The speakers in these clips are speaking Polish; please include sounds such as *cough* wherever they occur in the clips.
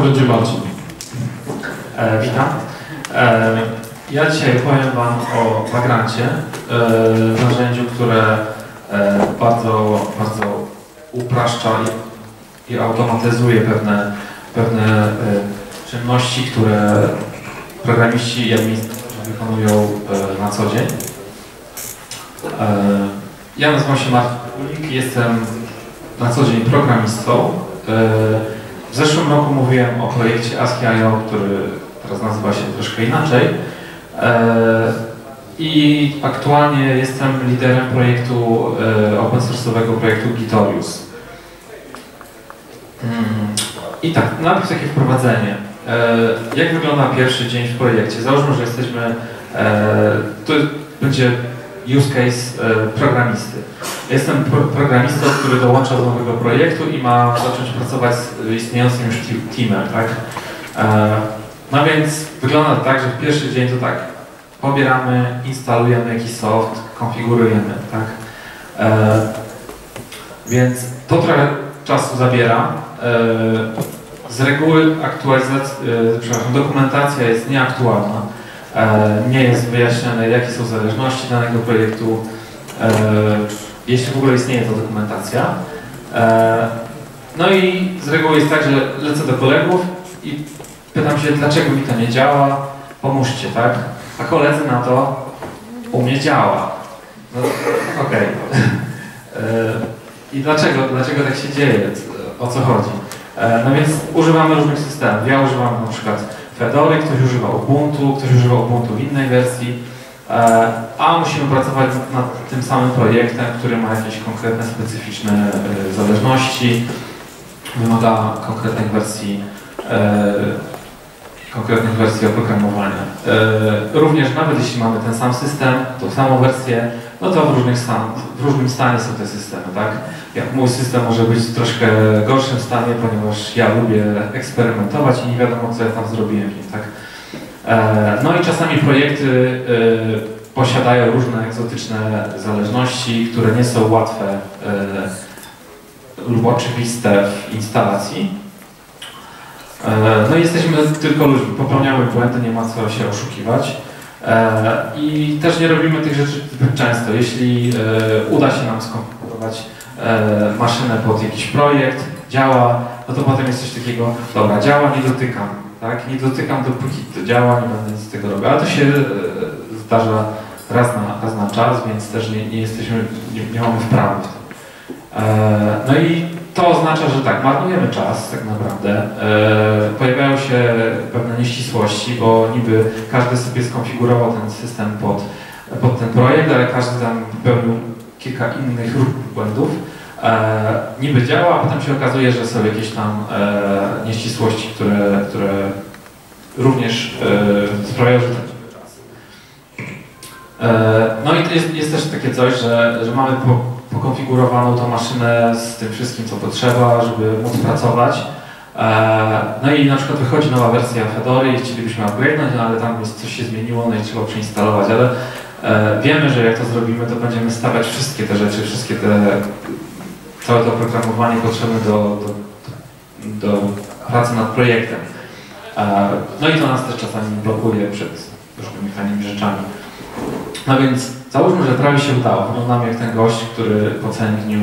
będzie Marcin. E, witam. E, ja dzisiaj powiem Wam o Vagrancie, e, narzędziu, które e, bardzo, bardzo upraszcza i, i automatyzuje pewne, pewne e, czynności, które programiści i administratorzy wykonują e, na co dzień. Ja nazywam się Martin Kulik, jestem na co dzień programistą. W zeszłym roku mówiłem o projekcie ASCII.io, który teraz nazywa się troszkę inaczej. E, I aktualnie jestem liderem projektu e, open source'owego projektu Gitorius. Mm, I tak, najpierw takie wprowadzenie. E, jak wygląda pierwszy dzień w projekcie? Załóżmy, że jesteśmy, to będzie use case programisty. Jestem pro programistą, który dołącza do nowego projektu i ma zacząć pracować z istniejącym już teamem, tak? No więc wygląda tak, że w pierwszy dzień to tak, pobieramy, instalujemy jakiś soft, konfigurujemy, tak? E, więc to trochę czasu zabiera. E, z reguły aktualizacja, e, przepraszam, dokumentacja jest nieaktualna. E, nie jest wyjaśnione, jakie są zależności danego projektu, e, jeśli w ogóle istnieje ta dokumentacja. E, no i z reguły jest tak, że lecę do kolegów i pytam się, dlaczego mi to nie działa, pomóżcie, tak? A koledzy na to, u mnie działa. No, okej. Okay. I dlaczego, dlaczego tak się dzieje? O co chodzi? No więc używamy różnych systemów. Ja używam na przykład Fedory, ktoś używa Ubuntu, ktoś używa Ubuntu w innej wersji, a musimy pracować nad tym samym projektem, który ma jakieś konkretne, specyficzne zależności, wymaga konkretnych wersji konkretnych wersji oprogramowania. Również nawet jeśli mamy ten sam system, tą samą wersję, no to w, różnych stan, w różnym stanie są te systemy, tak? Jak mój system może być w troszkę gorszym stanie, ponieważ ja lubię eksperymentować i nie wiadomo, co ja tam zrobiłem, tak? No i czasami projekty posiadają różne egzotyczne zależności, które nie są łatwe lub oczywiste w instalacji. No i jesteśmy tylko ludźmi, popełniamy błędy, nie ma co się oszukiwać. I też nie robimy tych rzeczy zbyt często. Jeśli uda się nam skonfigurować maszynę pod jakiś projekt, działa, no to potem jest coś takiego, dobra, działa, nie dotykam, tak? Nie dotykam dopóki to działa, nie będę nic z tego robił. Ale to się zdarza raz na, raz na czas, więc też nie, nie jesteśmy, nie, nie mamy wprawy w. No i to oznacza, że tak, marnujemy czas tak naprawdę. E, pojawiają się pewne nieścisłości, bo niby każdy sobie skonfigurował ten system pod, pod ten projekt, ale każdy tam popełnił kilka innych błędów. E, niby działa, a potem się okazuje, że są jakieś tam e, nieścisłości, które, które również e, sprawiają, że tracimy czas. E, no i jest, jest też takie coś, że, że mamy po, pokonfigurowaną tą maszynę z tym wszystkim, co potrzeba, żeby móc pracować. No i na przykład wychodzi nowa wersja Fedory i chcielibyśmy upgrade'nąć, no ale tam jest, coś się zmieniło, no i trzeba przeinstalować, ale wiemy, że jak to zrobimy, to będziemy stawiać wszystkie te rzeczy, wszystkie te, całe to oprogramowanie potrzebne do, do, do pracy nad projektem. No i to nas też czasami blokuje przed różnymi fajnymi rzeczami. No więc Załóżmy, że prawie się udało. Wyglądamy jak ten gość, który po całym dniu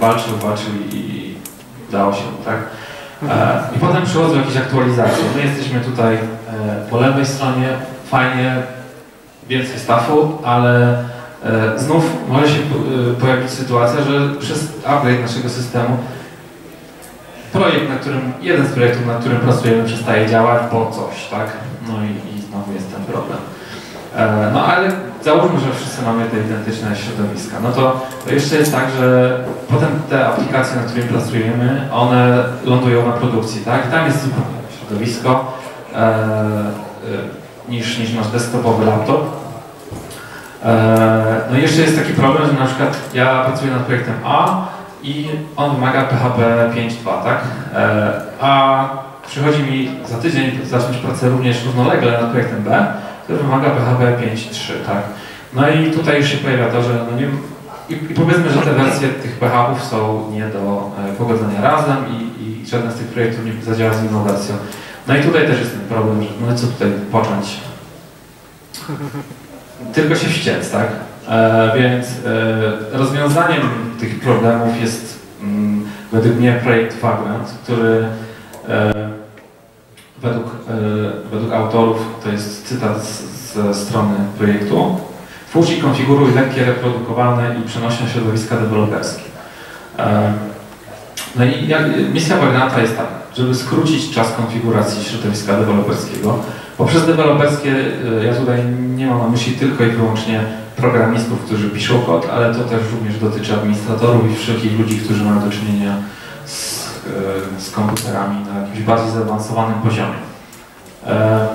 walczył, walczył i udało się, tak? E, I potem przychodzą jakieś aktualizacje. My jesteśmy tutaj e, po lewej stronie, fajnie, więcej staffu, ale e, znów może się pojawić sytuacja, że przez upgrade naszego systemu projekt, na którym, jeden z projektów, na którym pracujemy przestaje działać, bo coś, tak? No i, i znowu jest ten problem. No ale załóżmy, że wszyscy mamy te identyczne środowiska, no to, to jeszcze jest tak, że potem te aplikacje, nad którymi pracujemy, one lądują na produkcji, tak? Tam jest zupełnie środowisko e, e, niż, niż nasz desktopowy laptop. E, no i jeszcze jest taki problem, że na przykład ja pracuję nad projektem A i on wymaga PHP 5.2, tak? E, a przychodzi mi za tydzień zacząć pracę również równolegle nad projektem B, który wymaga PHP 5.3, tak? No i tutaj już się pojawia to, że no nie, i, i powiedzmy, że te wersje tych PHP-ów są nie do e, pogodzenia razem i, i żaden z tych projektów nie zadziała z inną wersją. No i tutaj też jest ten problem, że no co tutaj począć? Tylko się wściec, tak? E, więc e, rozwiązaniem tych problemów jest mm, według mnie projekt Vagrant, który e, według, e, według autorów, to jest cytat ze strony projektu, twórz i konfiguruj lekkie, reprodukowalne i przenośne środowiska deweloperskie. E, no i jak, misja Vagranta jest taka, żeby skrócić czas konfiguracji środowiska deweloperskiego. Poprzez deweloperskie e, ja tutaj nie mam na myśli tylko i wyłącznie programistów, którzy piszą kod, ale to też również dotyczy administratorów i wszelkich ludzi, którzy mają do czynienia z, z komputerami na jakimś bardziej zaawansowanym poziomie. E,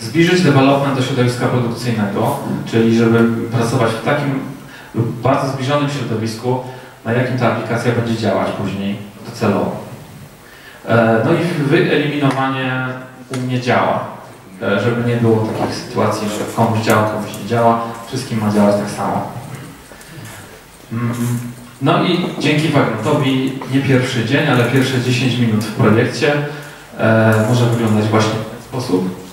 zbliżyć development do środowiska produkcyjnego, czyli żeby pracować w takim bardzo zbliżonym środowisku, na jakim ta aplikacja będzie działać później docelowo. E, no i wyeliminowanie u mnie działa, e, żeby nie było takich sytuacji, że komuś działa, komuś nie działa, wszystkim ma działać tak samo. No i dzięki Wagnerowi nie pierwszy dzień, ale pierwsze 10 minut w projekcie e, może wyglądać właśnie w ten sposób.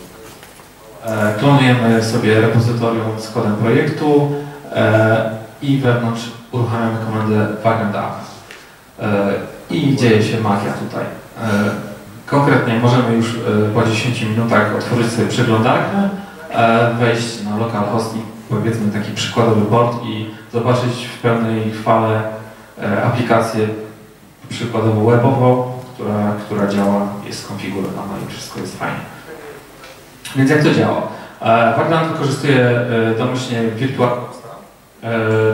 E, klonujemy sobie repozytorium z kodem projektu e, i wewnątrz uruchamiamy komendę Vagrant App. I dzieje się magia tutaj. E, konkretnie możemy już e, po 10 minutach otworzyć sobie przeglądarkę, e, wejść na localhost i powiedzmy taki przykładowy port i zobaczyć w pełnej chwale e, aplikację przykładowo webową, która, która działa, jest skonfigurowana i wszystko jest fajnie. Więc jak to działa? Vagrant wykorzystuje domyślnie wirtualną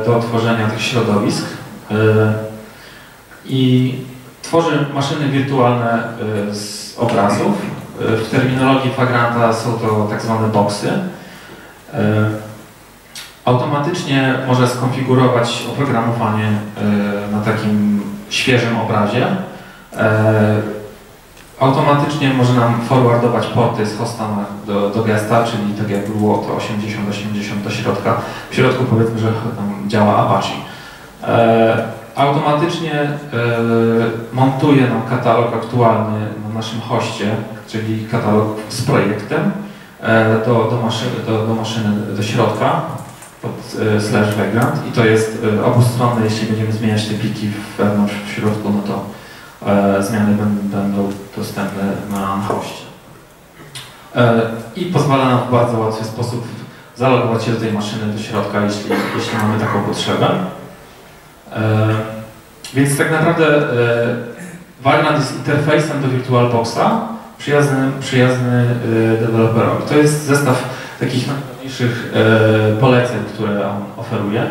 do tworzenia tych środowisk i tworzy maszyny wirtualne z obrazów. W terminologii Vagranta są to tak zwane boxy. Automatycznie może skonfigurować oprogramowanie na takim świeżym obrazie. Automatycznie może nam forwardować porty z hosta do, do gesta, czyli tak jak było to 80-80 do środka. W środku powiedzmy, że tam działa Apache. Automatycznie e, montuje nam katalog aktualny na naszym hoście, czyli katalog z projektem e, do, do, maszyny, do, do maszyny, do środka pod e, slash background i to jest obustronne, jeśli będziemy zmieniać te pliki wewnątrz w środku, no to zmiany będą dostępne na hoście. I pozwala nam w bardzo łatwy sposób zalogować się do tej maszyny do środka, jeśli, jeśli mamy taką potrzebę. E, więc tak naprawdę e, Vagrant jest interfejsem do VirtualBoxa, przyjazny, przyjazny e, deweloperowi. To jest zestaw takich najważniejszych poleceń, które on oferuje.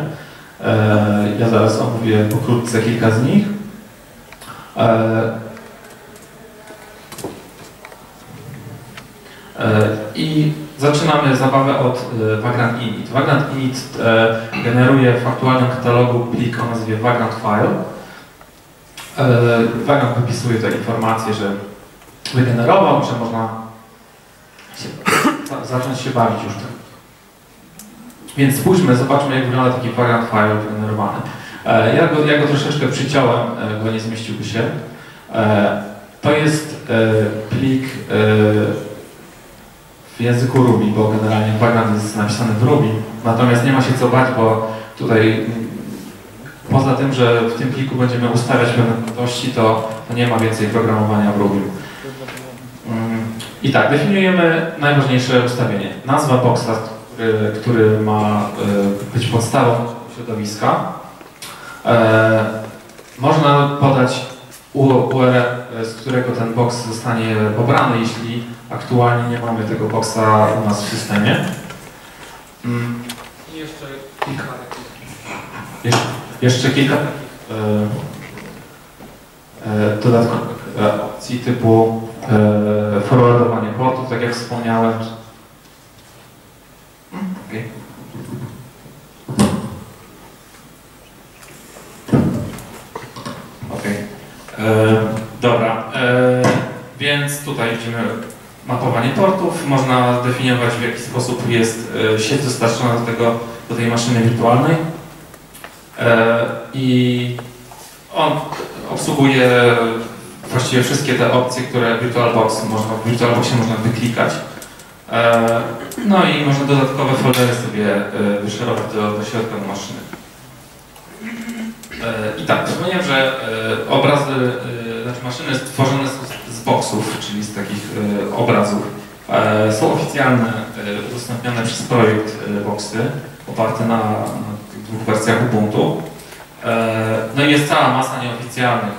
Ja zaraz omówię pokrótce kilka z nich. I Zaczynamy zabawę od e, Vagrant Init. Vagrant Init e, generuje w aktualnym katalogu plik o nazwie Vagrant File. E, Vagrant wypisuje te informacje, że wygenerował, że można się, *coughs* zacząć się bawić już tym. Więc spójrzmy, zobaczmy jak wygląda taki Vagrant File wygenerowany. E, ja, go, ja go troszeczkę przyciąłem, e, bo nie zmieściłby się. E, to jest plik w języku Ruby, bo generalnie background jest napisany w Ruby, natomiast nie ma się co bać, bo tutaj mm, poza tym, że w tym pliku będziemy ustawiać pewne wartości, to, to nie ma więcej programowania w Ruby. Mm, I tak, definiujemy najważniejsze ustawienie. Nazwa boxa, który, który ma y, być podstawą środowiska. E, można podać URL, z którego ten box zostanie pobrany, jeśli aktualnie nie mamy tego boxa u nas w systemie. Mm. I jeszcze kilka jeszcze, jeszcze kilka e, e, dodatkowych e, opcji typu e, forwardowanie portów, tak jak wspomniałem. Okay. Okay. E, dobra, e, więc tutaj widzimy mapowanie portów, można zdefiniować w jaki sposób jest e, sieć dostarczona do, tego, do tej maszyny wirtualnej i on obsługuje właściwie wszystkie te opcje, które VirtualBox można, w VirtualBoxie można wyklikać. E, no i można dodatkowe foldery sobie e, wyszerować do, do środka do maszyny. E, I tak, wspomniałem, że obrazy, znaczy maszyny stworzone są z boxów, czyli z takich obrazów. Są oficjalne, udostępnione przez projekt Boxy, oparte na, na dwóch wersjach Ubuntu. No i jest cała masa nieoficjalnych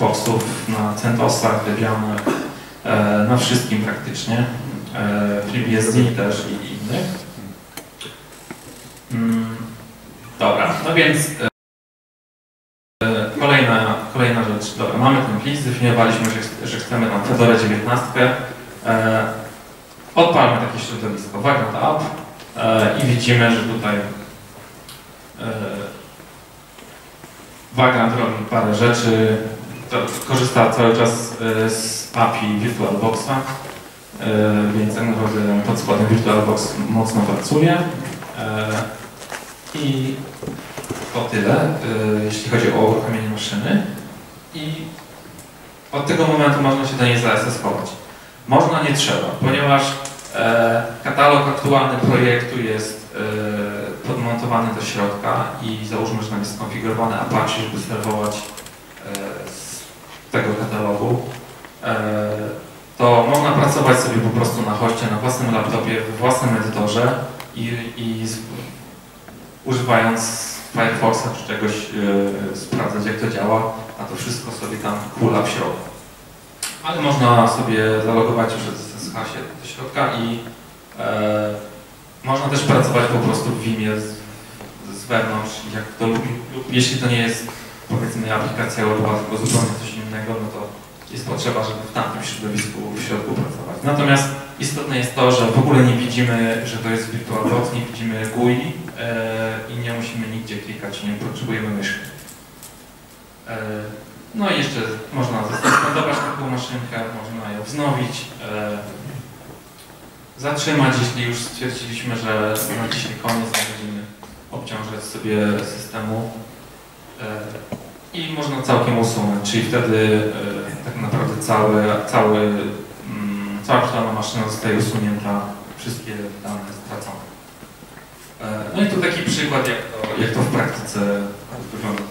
boxów na CentOSach, Debianach, na wszystkim praktycznie. FreeBSD e, też i innych. Mm, dobra, no więc e, kolejna, kolejna rzecz. Dobra, mamy ten plik, zdefiniowaliśmy, że, chcemy tam Fedora 19. E, odpalmy takie środowisko, Vagrant App i widzimy, że tutaj Vagrant robi parę rzeczy, korzysta cały czas z API VirtualBoxa. E, więc tak naprawdę pod składem VirtualBox mocno pracuje. E, I to tyle, e, jeśli chodzi o uruchomienie maszyny. I od tego momentu można się do niej zastosować. Można, nie trzeba, ponieważ katalog aktualny projektu jest podmontowany do środka i załóżmy, że tam jest skonfigurowany Apache, żeby serwować z tego katalogu to można pracować sobie po prostu na hoście, na własnym laptopie, w własnym edytorze i, i z, używając Firefoxa czy czegoś yy, sprawdzać jak to działa, a to wszystko sobie tam kula w środku. Ale można sobie zalogować już z SSH do środka i yy, można też pracować po prostu w Vimie z, z wewnątrz, jak to lubi, lub jeśli to nie jest powiedzmy aplikacja webowa, tylko zupełnie coś innego, no to jest potrzeba, żeby w tamtym środowisku w środku pracować. Natomiast istotne jest to, że w ogóle nie widzimy, że to jest VirtualBox, nie widzimy GUI e, i nie musimy nigdzie klikać, nie potrzebujemy myszki. E, no i jeszcze można zastępować taką maszynkę, można ją wznowić, e, zatrzymać, jeśli już stwierdziliśmy, że na dzisiaj koniec, nie będziemy obciążać sobie systemu. I można całkiem usunąć, czyli wtedy e, tak naprawdę cały, cały, mm, cała wirtualna maszyna zostaje usunięta, wszystkie dane stracone. E, no i tu taki przykład, jak to, jak to w praktyce wygląda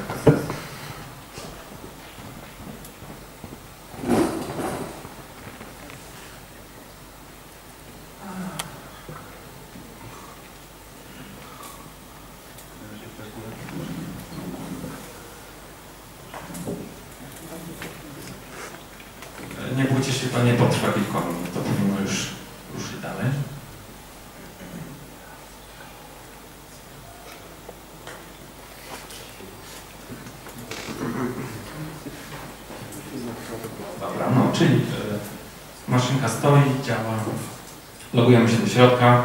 taka sesja. Logujemy się do środka.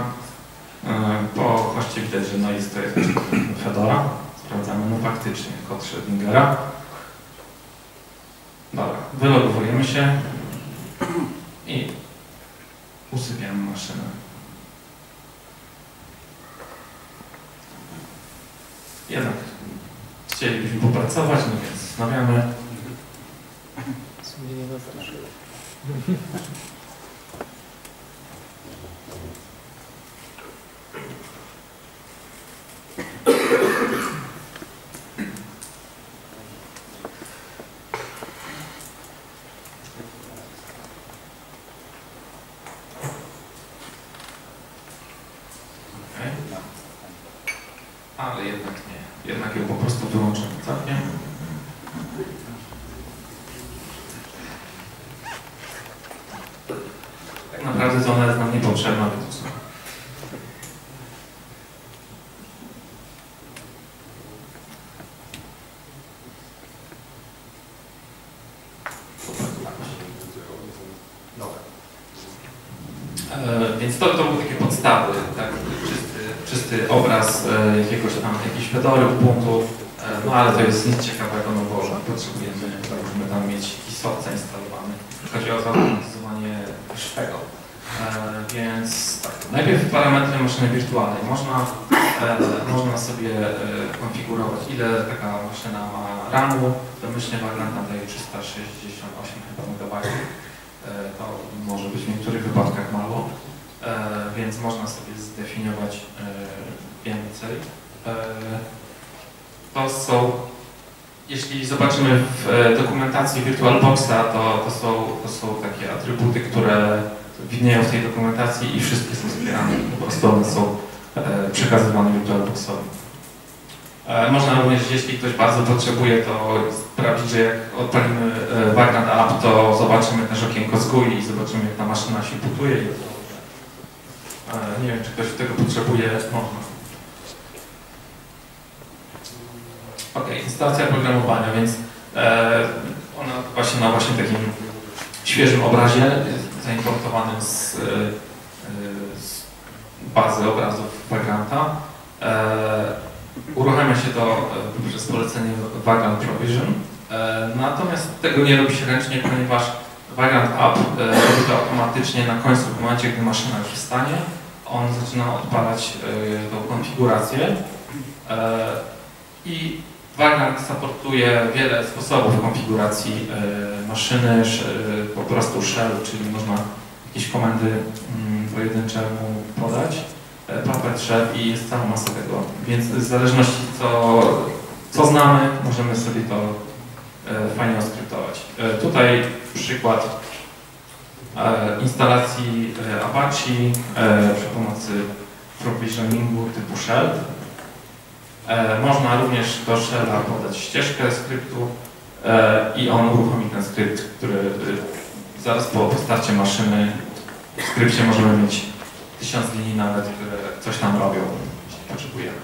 E, po koście widać, że no jest to Fedora. Sprawdzamy, no faktycznie, kod Schrödingera. Dobra, wylogowujemy się i usypiamy maszynę. Jednak chcielibyśmy popracować, no więc wznawiamy. Sumienie na zawsze. Więc to, to były takie podstawy, tak? czysty, czysty obraz e, jakiegoś tam, jakiejś fedory, Ubuntu, e, no ale to jest nic ciekawego, no bo potrzebujemy, musimy tam mieć jakiś soft zainstalowany. Chodzi o zautomatyzowanie szwego. E, więc tak, najpierw parametry maszyny wirtualnej. Można E, można sobie e, konfigurować, ile taka maszyna ma RAMu. Domyślnie Vagrant nam daje 368 chyba MB. E, to może być w niektórych wypadkach mało, e, więc można sobie zdefiniować e, więcej. E, to są, jeśli zobaczymy w dokumentacji VirtualBoxa, to, to, są, to są takie atrybuty, które widnieją w tej dokumentacji i wszystkie są wspierane. One są e, przekazywane VirtualBoxowi. E, Można również, jeśli ktoś bardzo potrzebuje, to sprawdzić, że jak odpalimy e, Vagrant App, to zobaczymy też okienko z GUI i zobaczymy, jak ta maszyna się putuje. E, Nie wiem, czy ktoś tego potrzebuje. Można. Ok, instalacja programowania, więc ona właśnie na właśnie takim świeżym obrazie zaimportowanym z, e, e, z bazy obrazów Vagranta. E, uruchamia się to e, przez polecenie Vagrant Provision. E, natomiast tego nie robi się ręcznie, ponieważ Vagrant App robi to automatycznie na końcu, w momencie, gdy maszyna już wstanie. On zaczyna odpalać tą konfigurację i Vagrant supportuje wiele sposobów konfiguracji e, maszyny, sz- e, po prostu shell, czyli można jakieś komendy mm, pojedyncze mu podać, e, puppet shell i jest cała masa tego. Więc w zależności co, co znamy, możemy sobie to fajnie oskryptować. Tutaj przykład instalacji Apache przy pomocy provisioningu typu shell. E, Można również do shella podać ścieżkę skryptu e, i on uruchomi ten skrypt, który e, zaraz po po starcie maszyny w skrypcie możemy mieć tysiąc linii nawet, które coś tam robią, jeśli potrzebujemy.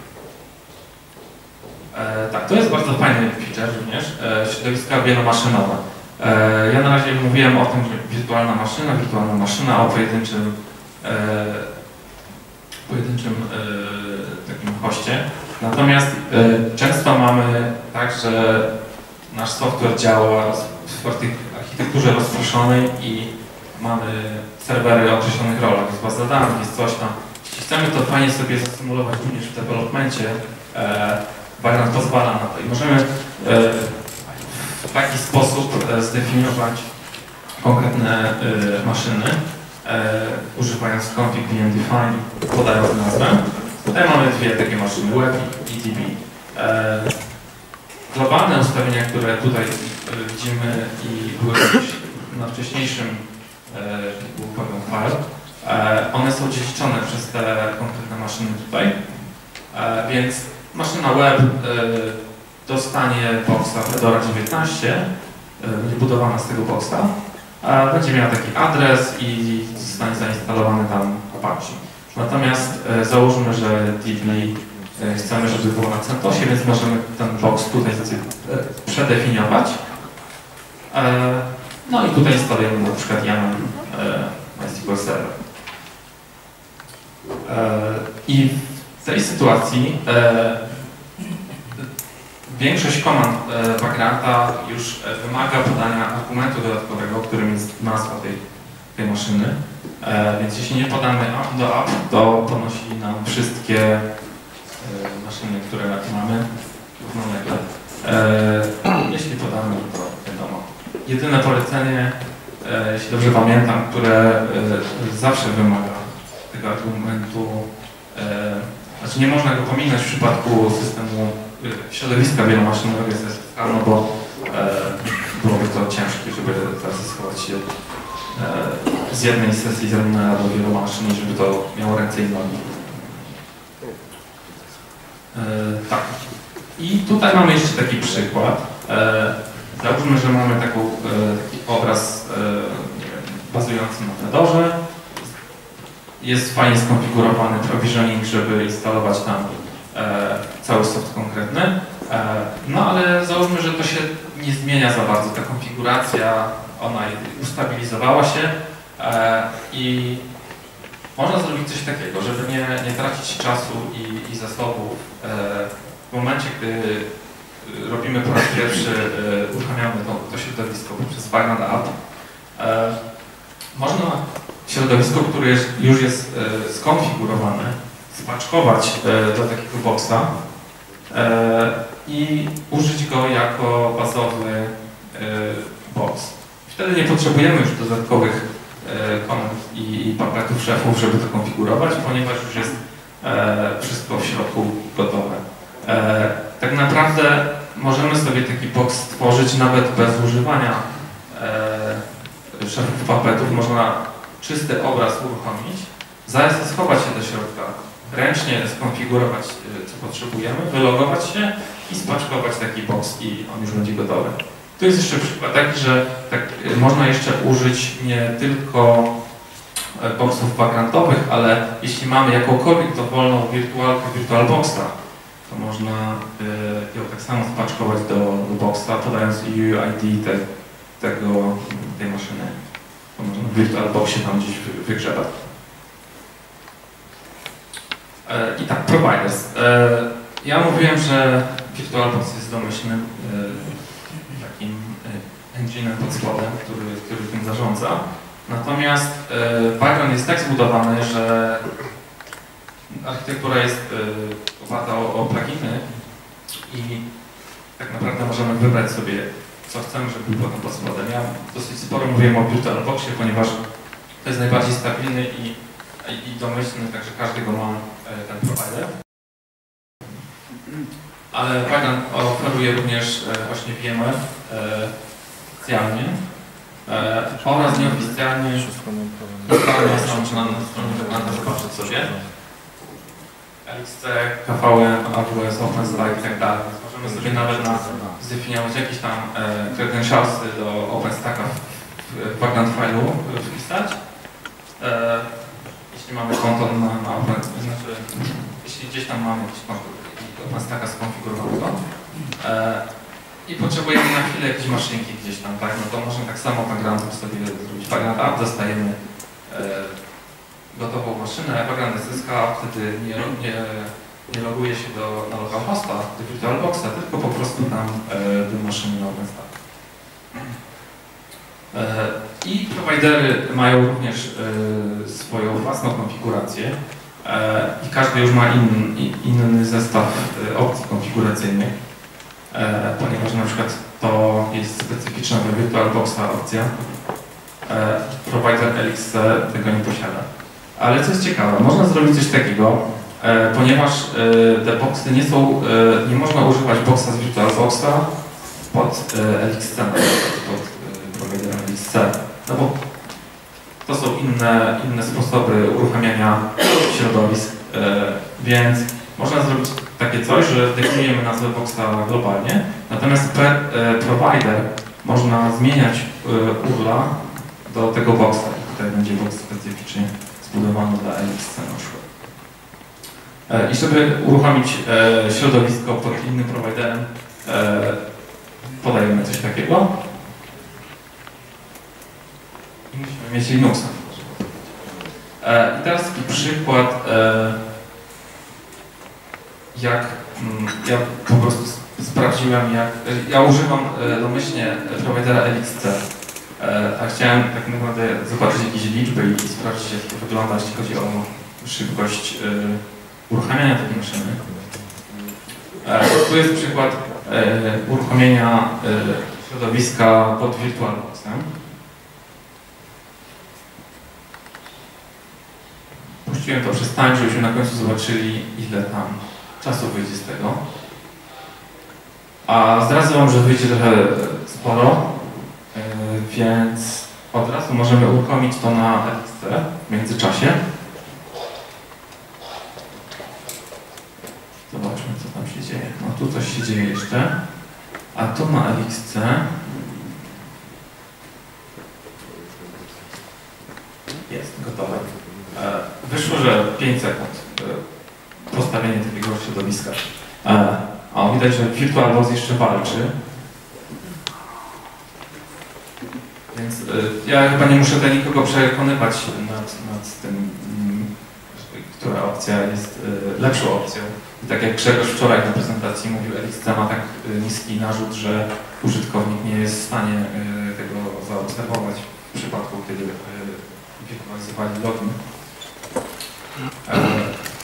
E, tak, to jest bardzo fajny feature również, e, środowiska wielomaszynowe. E, ja na razie mówiłem o tym, że wirtualna maszyna, wirtualna maszyna o pojedynczym, e, pojedynczym takim hoście. Natomiast e, często mamy tak, że nasz software działa w archi- architekturze rozproszonej i mamy serwery o określonych rolach, jest baza danych, jest coś tam. Jeśli chcemy to fajnie sobie zasymulować również w developmencie, e, pozwala na to i możemy e, w taki sposób e, zdefiniować konkretne e, maszyny, e, używając config define, podając nazwę. Tutaj mamy dwie takie maszyny, web i DB. E, globalne ustawienia, które tutaj e, widzimy i były na wcześniejszym e, program file, e, one są dziedziczone przez te konkretne maszyny tutaj. E, więc maszyna web e, dostanie boxa Fedora 19, e, będzie budowana z tego boxa, będzie miała taki adres i zostanie zainstalowany tam Apache. Natomiast e, załóżmy, że DB e, chcemy, żeby było na CentOSie, więc możemy ten box tutaj e, przedefiniować. No i tutaj instalujemy na przykład YAML MySQL Server. I w tej sytuacji większość komand Vagranta już wymaga podania argumentu dodatkowego, którym jest nazwa tej, tej maszyny. E, więc jeśli nie podamy app do app, to ponosi nam wszystkie e, maszyny, które mamy równolegle. E, *clears throat* jeśli podamy, to wiadomo. Jedyne polecenie, e, jeśli dobrze pamiętam, które e, zawsze wymaga tego argumentu, e, znaczy nie można go pominąć w przypadku systemu środowiska wielomaszynowego jest no bo byłoby to ciężkie, żeby zastosować się z jednej sesji zermina do wielu maszyn żeby to miało ręce i nogi. E, tak. I tutaj mamy jeszcze taki przykład. E, załóżmy, że mamy taką, taki obraz e, wiem, bazujący na Fedorze. Jest fajnie skonfigurowany provisioning, żeby instalować tam cały soft konkretny. No ale załóżmy, że to się nie zmienia za bardzo, ta konfiguracja, ona ustabilizowała się e, i można zrobić coś takiego, żeby nie, nie tracić czasu i, i zasobów. E, w momencie, gdy robimy po raz pierwszy, e, uruchamiamy to, to środowisko poprzez e, można środowisko, które już jest skonfigurowane, spaczkować do takiego boxa i użyć go jako bazowy box. Wtedy nie potrzebujemy już dodatkowych e, komend i, i szefów, żeby to konfigurować, ponieważ już jest e, wszystko w środku gotowe. E, tak naprawdę możemy sobie taki box stworzyć nawet bez używania szefów papetów. Można czysty obraz uruchomić, zastosować się do środka, ręcznie skonfigurować, co potrzebujemy, wylogować się i spaczkować taki box i on już będzie gotowy. Tu jest jeszcze przykład taki, że tak, e, można jeszcze użyć nie tylko e, boxów vagrantowych, ale jeśli mamy jakąkolwiek dowolną wirtualkę VirtualBoxa, to można y, ją tak samo spaczkować do, do boxa, podając UUID te, tego, tej maszyny. To można w VirtualBoxie tam gdzieś wy, wygrzebać. E, I tak, providers. E, ja mówiłem, że VirtualBox jest domyślnym e, e, engine'em pod spodem, który, który tym zarządza. Natomiast e, background jest tak zbudowany, że architektura jest e, oparta o, o pluginy i tak naprawdę możemy wybrać sobie, co chcemy, żeby był potem pod spodem. Ja dosyć sporo mówiłem o VirtualBoxie, ponieważ to jest najbardziej stabilny i, i, domyślny, także każdy go ma e, ten provider. Ale Background oferuje również e, właśnie VMware e, oficjalnie e, oraz nieoficjalnie lokalnie są na, na zobaczyć sobie. LXC, KVM, AWS, OpenStack i tak dalej. Możemy sobie nawet na, zdefiniować jakieś tam e, credentialsy do OpenStacka w, background file'u wpisać. E, jeśli mamy konto na, na Open, znaczy jeśli gdzieś tam mamy jakieś konto OpenStacka skonfigurowanego e, i potrzebujemy na chwilę jakieś maszynki gdzieś tam, tak, no to można tak samo backgroundem sobie zrobić. Background app, dostajemy e, gotową maszynę, background SSH wtedy nie, nie, nie loguje się do, na localhosta, do VirtualBoxa, tylko po prostu tam e, do maszyny na. E, I prowajdery mają również e, swoją własną konfigurację e, i każdy już ma inny zestaw e, opcji konfiguracyjnych, ponieważ na przykład to jest specyficzna dla VirtualBoxa opcja. E, provider LXC tego nie posiada. Ale co jest ciekawe, można zrobić coś takiego, e, ponieważ e, te boxy nie są, e, nie można używać boxa z VirtualBoxa pod e, przykład, pod e, prowajderem LXC, no bo to są inne, inne sposoby uruchamiania środowisk, e, więc można zrobić takie coś, że definiujemy nazwę boxa globalnie, natomiast per e, provider można zmieniać e, do tego boxa i tutaj będzie box specyficznie zbudowano dla LXC na przykład. E, I żeby uruchomić e, środowisko pod innym prowajderem, e, podajemy coś takiego. I musimy mieć Linuxa. E, I teraz taki przykład, jak mm, ja po prostu sprawdziłem, jak ja używam e, domyślnie prowajdera LXC. E, A chciałem tak naprawdę zobaczyć jakieś liczby i sprawdzić, jak to wygląda, jeśli chodzi o szybkość e, uruchamiania takiej maszyny. E, Tu jest przykład e, uruchomienia e, środowiska pod VirtualBoxem. Puściłem to przez time, żebyśmy na końcu zobaczyli, ile tam czasu wyjdzie z tego. A zdradzę Wam, że wyjdzie trochę sporo, e, więc od razu możemy uruchomić to na LXC w międzyczasie. Zobaczmy, co tam się dzieje. No tu coś się dzieje jeszcze. A tu na LXC jest gotowe. E, Wyszło, że 5 sekund e, postawienie takiego środowiska. E, A widać, że VirtualBox jeszcze walczy. Więc e, ja chyba nie muszę tutaj nikogo przekonywać nad, nad tym, mm, która opcja jest e, lepszą opcją. I tak jak Grzegorz wczoraj na prezentacji mówił, LXC ma tak niski narzut, że użytkownik nie jest w stanie tego zaobserwować w przypadku, kiedy wirtualizowali login.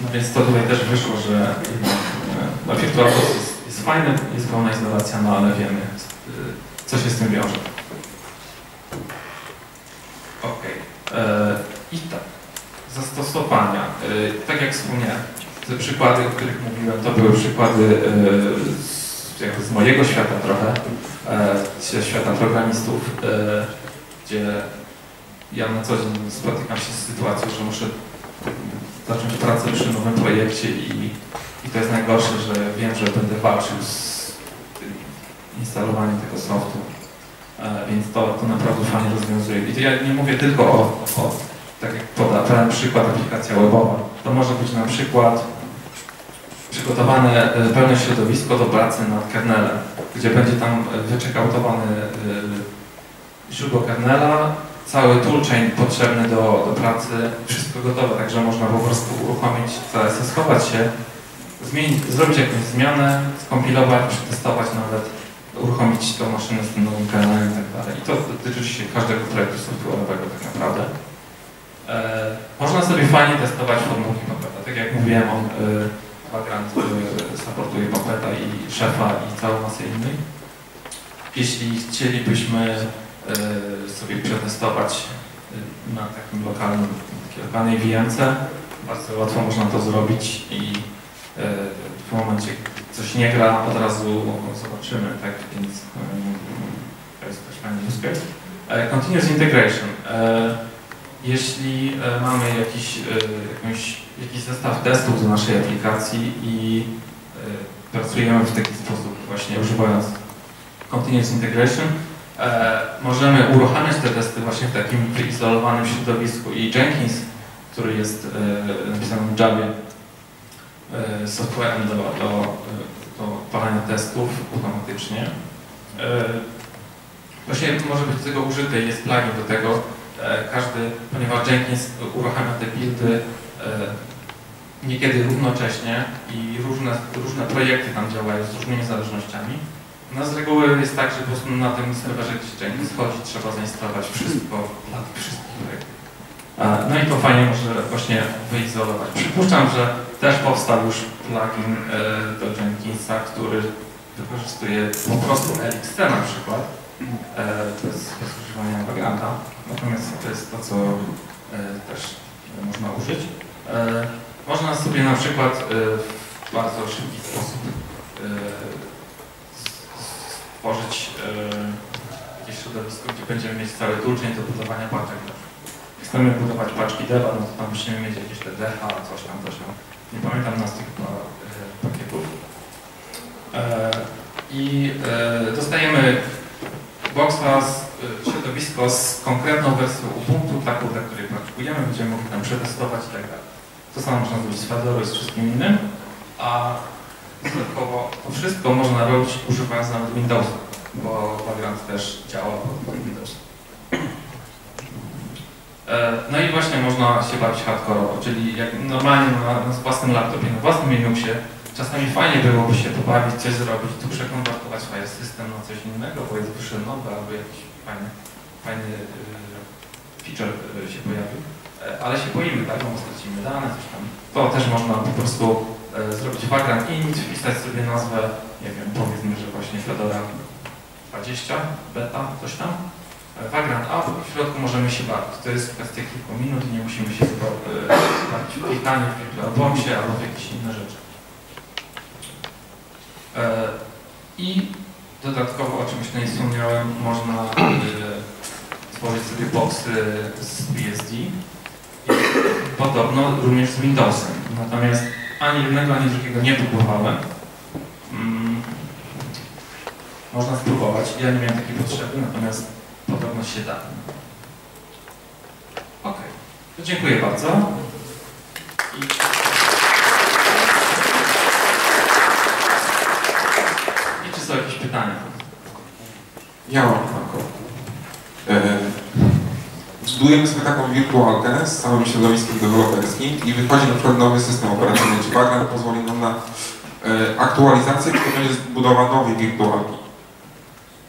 E, No więc to tutaj też wyszło, że e, no, VirtualBox jest, jest fajny, jest pełna izolacja, no ale wiemy, e, co się z tym wiąże. Ok. I tak. Zastosowania. E, tak jak wspomniałem, te przykłady, o których mówiłem, to były przykłady jakby z mojego świata trochę, ze świata programistów, gdzie ja na co dzień spotykam się z sytuacją, że muszę zacząć pracę przy nowym projekcie i, i to jest najgorsze, że wiem, że będę walczył z instalowaniem tego softu. E, więc to, to naprawdę fajnie rozwiązuje. I to ja nie mówię tylko o, o tak jak podałem przykład, aplikacja webowa. To może być na przykład przygotowane e, pełne środowisko do pracy nad kernelem, gdzie będzie tam wyczekautowane źródło kernela, cały toolchain potrzebny do, do pracy, wszystko gotowe, także można po prostu uruchomić CSS, schować się, zmienić, zrobić jakąś zmianę, skompilować, przetestować nawet, uruchomić tą maszynę z tym nowym kernelem i tak dalej. I to dotyczy się każdego projektu software'owego tak naprawdę. E, można sobie fajnie testować formułki Puppeta. Tak jak mówiłem, on e, Vagrant e, supportuje Puppeta i Szefa i całą masę innych. Jeśli chcielibyśmy sobie przetestować e, na takim lokalnym, lokalnej VMC. Bardzo łatwo można to zrobić i e, w momencie coś nie gra, od razu zobaczymy, tak, więc to jest też fajny case. Continuous Integration. Jeśli mamy jakiś, jakąś, jakiś zestaw testów do naszej aplikacji i pracujemy w taki sposób właśnie używając Continuous Integration, e, możemy uruchamiać te testy właśnie w takim wyizolowanym środowisku i Jenkins, który jest e, napisany w Javie, e, softwarem do, do, do palania testów automatycznie. E, właśnie może być do tego użyty, jest plugin do tego. E, każdy, ponieważ Jenkins uruchamia te buildy e, niekiedy równocześnie i różne, różne projekty tam działają z różnymi zależnościami, no z reguły jest tak, że po prostu na tym serwerze, gdzie Jenkins chodzi, trzeba zainstalować wszystko dla wszystkich. No i to fajnie może właśnie wyizolować. Przypuszczam, że też powstał już plugin e, do Jenkinsa, który wykorzystuje po prostu LXC na przykład. E, to jest bez używania. Natomiast to jest to, co e, też można użyć. Można sobie na przykład w bardzo szybki sposób tworzyć e, jakieś środowisko, gdzie będziemy mieć cały toolchain do budowania paczek. Chcemy budować paczki deva, no to tam musimy mieć jakieś te DH, coś tam, coś tam. Nie pamiętam nas tych e, pakietów. E, I dostajemy boxa, środowisko z konkretną wersją Ubuntu, taką, dla której praktikujemy, będziemy mogli tam przetestować i tak dalej. To samo można zrobić z Fedora i z wszystkim innym. A Dodatkowo to wszystko można robić używając nawet Windowsa, bo Vagrant też działa pod Windowsem. E, no i właśnie można się bawić hardkorowo, czyli jak normalnie na, na własnym laptopie, na własnym Linuxie, czasami fajnie byłoby się pobawić, coś zrobić, tu przekonwertować file system na coś innego, bo jest wyższy nowy albo jakiś fajny, fajny yy, feature yy, się pojawił. Ale się boimy, tak, bo stracimy dane, coś tam. To też można po prostu E, zrobić vagrant init, wpisać sobie nazwę, nie wiem, powiedzmy, że właśnie Fedora 20, beta, coś tam. E, vagrant app, w środku możemy się bawić. To jest kwestia kilku minut i nie musimy się e, bawić w klikanie w Virtualboxie albo w jakieś inne rzeczy. I dodatkowo, o czymś tutaj wspomniałem, można stworzyć sobie boxy z BSD. Podobno również z Windowsem. Natomiast ani jednego, ani drugiego nie próbowałem. Mm. Można spróbować. Ja nie miałem takiej potrzeby, natomiast podobno się da. Ok. To dziękuję bardzo. I... I czy są jakieś pytania? Ja mam taką. E budujemy sobie taką wirtualkę z całym środowiskiem deweloperskim i wychodzi na przykład nowy system operacyjny, czy Vagrant pozwoli nam na e, aktualizację, to będzie budowa nowej wirtualki?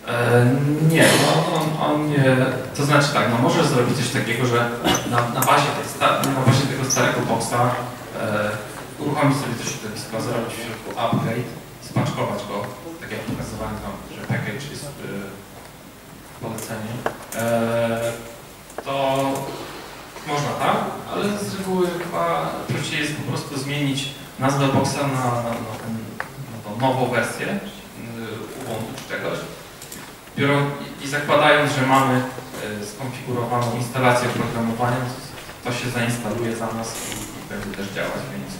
E, nie, no, on, on, nie, to znaczy tak, no możesz zrobić coś takiego, że na, na, bazie, tej, na bazie tego starego boxa e, uruchomić sobie to środowisko, zrobić w środku upgrade, spaczkować go, tak jak pokazywałem Wam, że package jest y, polecenie, e, to można tak, ale z reguły chyba prościej jest po prostu zmienić nazwę boxa na, na, na, ten, na tą nową wersję y, Ubuntu czy czegoś. Biorą, i, zakładając, że mamy y, skonfigurowaną instalację oprogramowania, to się zainstaluje za nas i, będzie też działać, więc.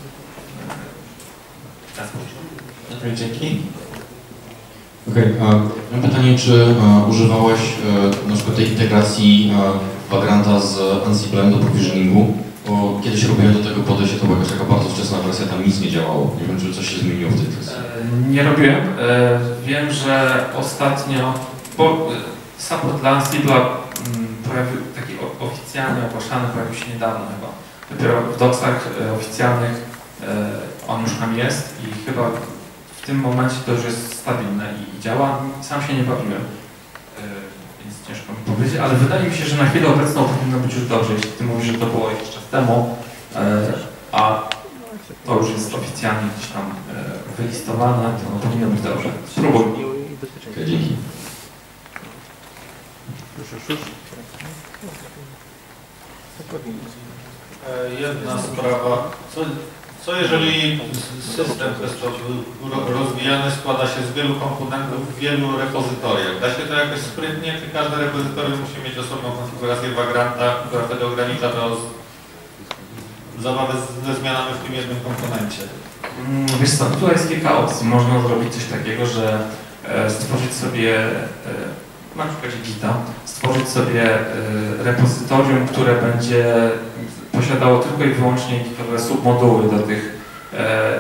Okej, dzięki. Okej, a mam pytanie, czy używałeś na przykład tej integracji Vagranta z Ansiblem do provisioningu? Bo kiedyś robiłem do tego podejście, to była jakaś taka bardzo wczesna wersja, tam nic nie działało. Nie wiem, czy coś się zmieniło w tej kwestii. E, Nie robiłem. E, Wiem, że ostatnio, bo e, support dla Ansibla mm, pojawił, taki oficjalnie ogłaszany pojawił się niedawno chyba. Dopiero w doksach e, oficjalnych on już tam jest i chyba w tym momencie to już jest stabilne i, działa. Sam się nie bawiłem, więc ciężko mi powiedzieć, ale wydaje mi się, że na chwilę obecną powinno być już dobrze, jeśli ty mówisz, że to było jakiś czas temu, e, a to już jest oficjalnie gdzieś tam e, wylistowane, to powinno być dobrze. Spróbuj. Okej, dzięki. E, Jedna sprawa. Co, co jeżeli system rozwijany składa się z wielu komponentów w wielu repozytoriach? Da się to jakoś sprytnie, czy każde repozytorium musi mieć osobną konfigurację Vagranta, która wtedy ogranicza to zabawę ze zmianami w tym jednym komponencie? Mm, Wiesz co, tutaj jest kilka opcji. Można zrobić coś takiego, że e, stworzyć sobie, e, na przykład Gita, stworzyć sobie e, repozytorium, które będzie posiadało tylko i wyłącznie gitowe submoduły do tych e,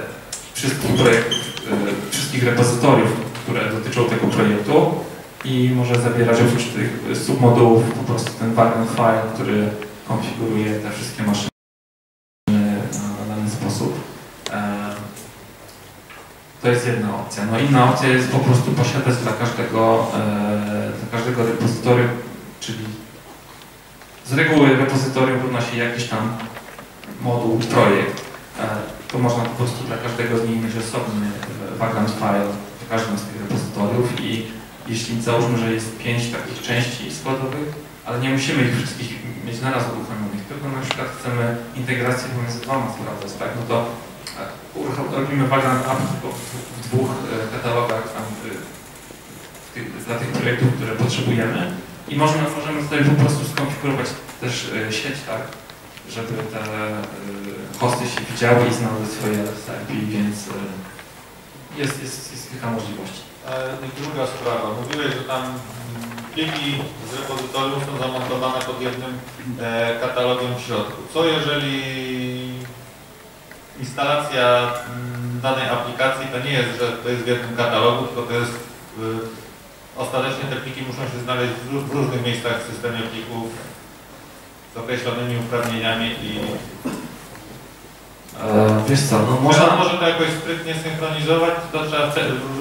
wszystkich projektów, e, wszystkich repozytoriów, które dotyczą tego projektu i może zabierać oprócz tych submodułów po prostu ten background file, który konfiguruje te wszystkie maszyny na, na dany sposób. E, To jest jedna opcja. No inna opcja jest po prostu posiadać dla każdego, e, dla każdego repozytorium, czyli z reguły repozytorium równa się jakiś tam moduł, projekt. E, To można po prostu dla każdego z nich mieć osobny background file w każdym z tych repozytoriów i jeśli załóżmy, że jest pięć takich części składowych, ale nie musimy ich wszystkich mieć naraz uruchomionych, tylko na przykład chcemy integrację pomiędzy dwoma sprawdzać, tak? No to e, robimy background app w, dwóch e, katalogach tam, dla tych projektów, które potrzebujemy i można, możemy sobie po prostu skonfigurować też e, sieć tak, żeby te e, hosty się widziały i znały swoje SIP, więc e, jest, jest, jest kilka możliwości. Druga sprawa. Mówiłeś, że tam pliki z repozytorium są zamontowane pod jednym katalogiem w środku. Co jeżeli instalacja mm, danej aplikacji to nie jest, że to jest w jednym katalogu, tylko to jest y, ostatecznie te pliki muszą się znaleźć w, ró- w różnych miejscach w systemie plików z określonymi uprawnieniami i E, wiesz co, no można można... może to jakoś sprytnie synchronizować, to trzeba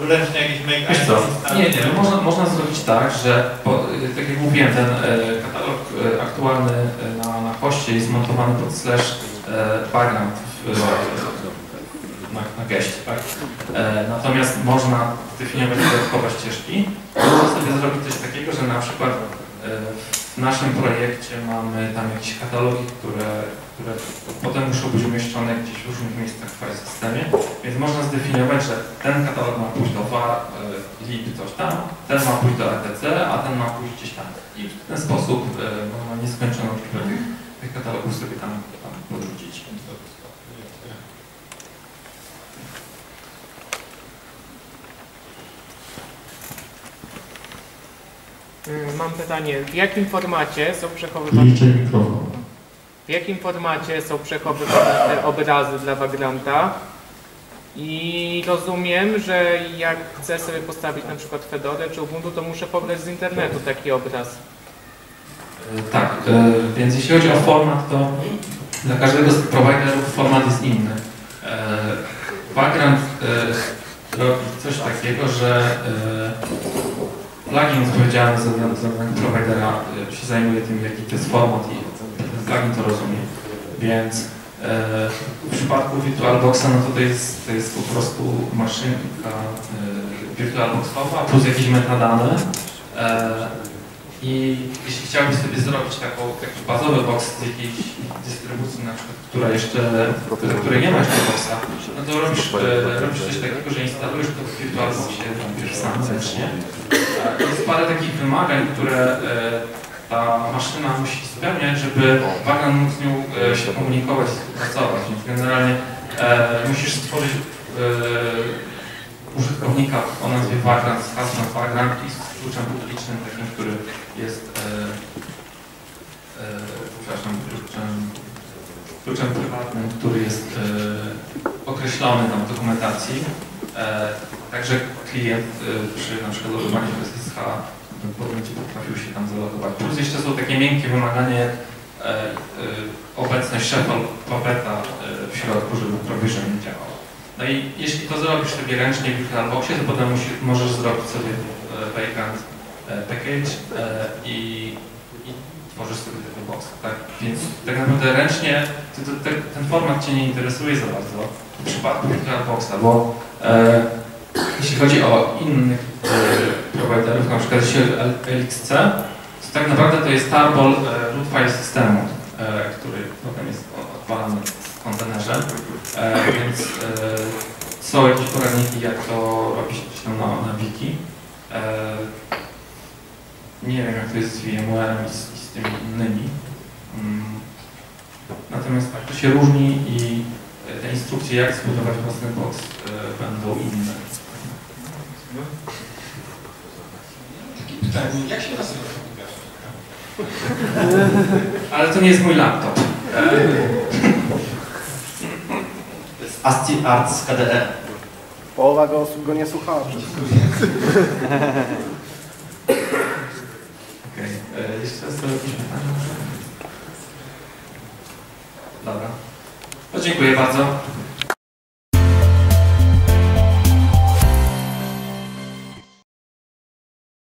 ręcznie jakiś make Wiesz co, nie, nie, można, można zrobić tak, że po, tak jak mówiłem, ten e, katalog e, aktualny e, na, na hoście jest montowany pod slash e, background w, na, na geście, tak? E, natomiast można zdefiniować dodatkowe ścieżki. Można sobie zrobić coś takiego, że na przykład e, w naszym projekcie mamy tam jakieś katalogi, które, które potem muszą być umieszczone gdzieś w różnych miejscach w systemie, więc można zdefiniować, że ten katalog ma pójść do var, e, lib coś tam, ten ma pójść do etc, a ten ma pójść gdzieś tam. I w ten sposób e, można nieskończoną liczbę tych, tych katalogów sobie tam, tam podrzucić. Mm, Mam pytanie, w jakim formacie są przechowywane, w jakim formacie są przechowywane te obrazy dla Vagranta? I rozumiem, że jak chcę sobie postawić na przykład Fedorę czy Ubuntu, to muszę pobrać z internetu taki obraz. E, Tak, e, więc jeśli chodzi o format, to dla każdego z tych prowajderów format jest inny. Vagrant e, robi coś takiego, że plugin odpowiedzialny za, za prowajdera e, się zajmuje tym, jaki to jest format i ten plugin to rozumie. Więc W przypadku VirtualBoxa no to, to, jest, to jest po prostu maszynka e, VirtualBoxowa plus jakieś metadane. E, I jeśli chciałbyś sobie zrobić taką, taki bazowy box z jakiejś dystrybucji, na przykład, która jeszcze, której nie ma jeszcze boxa, no to robisz, e, robisz coś takiego, że instalujesz to w VirtualBoxie, robisz sam ręcznie. E, Jest parę takich wymagań, które e, ta maszyna musi spełniać, żeby Wagan mógł z nią e, się komunikować, współpracować. Więc generalnie e, musisz stworzyć użytkownika o nazwie Vagrant z hasłem Vagrant i z kluczem publicznym, takim, który jest przepraszam, kluczem, kluczem prywatnym, który jest określony tam w dokumentacji. E, także klient e, przy na przykład logowaniu przez SSH będzie potrafił się tam zalogować. Plus jeszcze są takie miękkie wymagania jak e, e, obecność szefa lub w środku, żeby provisioning działał. No i jeśli to zrobisz sobie ręcznie w VirtualBoxie, to potem musi, możesz zrobić sobie e, package i tworzysz sobie tego boxa. Tak? Więc tak naprawdę ręcznie ty, te, ten format Cię nie interesuje za bardzo w przypadku VirtualBoxa, bo e, jeśli chodzi o innych e, prowajderów, na przykład LXC, to tak naprawdę to jest tarball e, root file systemu, e, który potem jest odpalany w kontenerze, e, więc e, są jakieś poradniki, jak to robić gdzieś tam na, na wiki. E, nie wiem, jak to jest z VMware i z, z tymi innymi. Mm. Natomiast tak to się różni i te instrukcje, jak zbudować własny box, e, będą inne. Takie pytanie, jak się nazywa? Ale to nie jest mój laptop. To jest ASCII Arts KDE. Połowa go go nie słuchała Dobra. No, dziękuję bardzo.